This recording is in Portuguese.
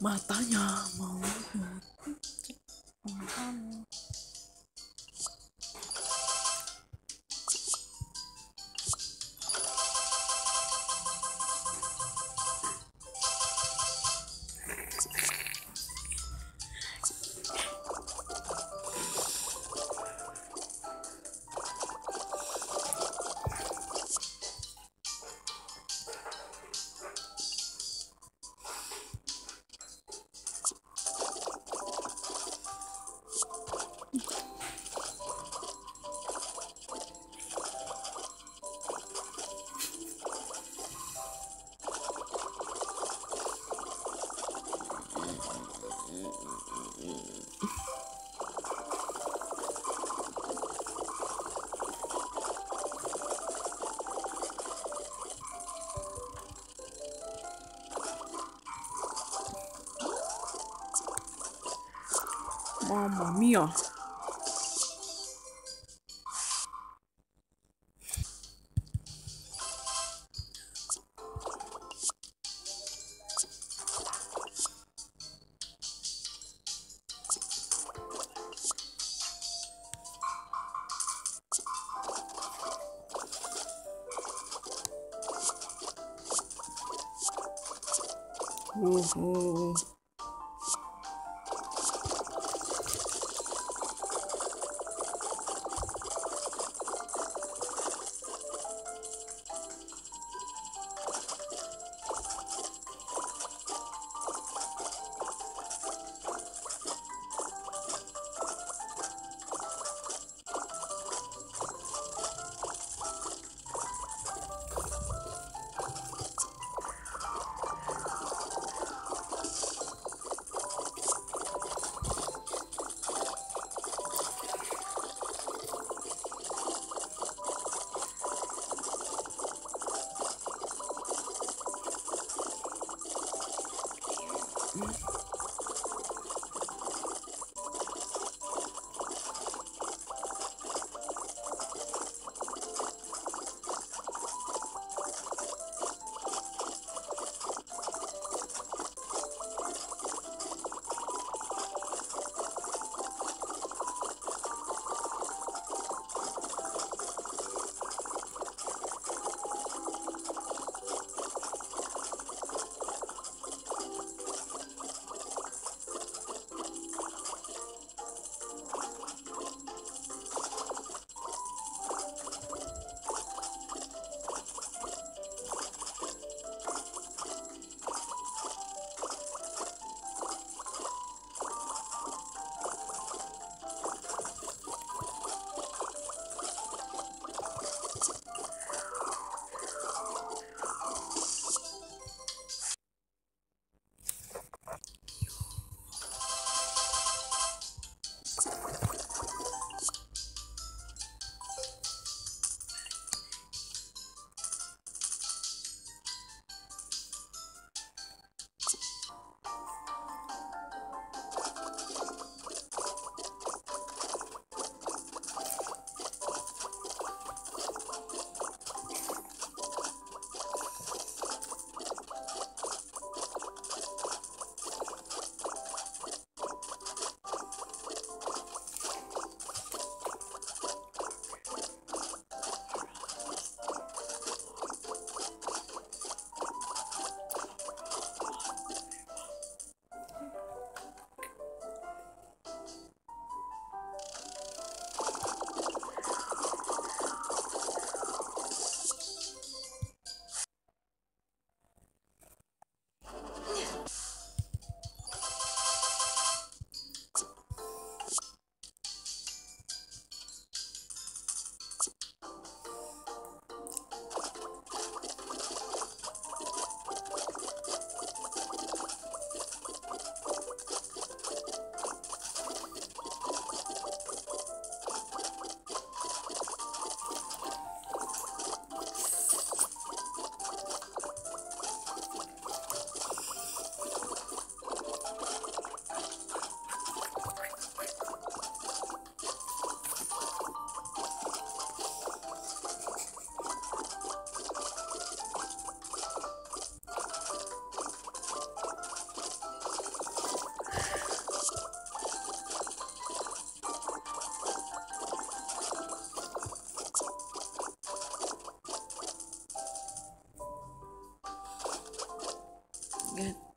matanya mau Mamma mia. Mm-hmm. again.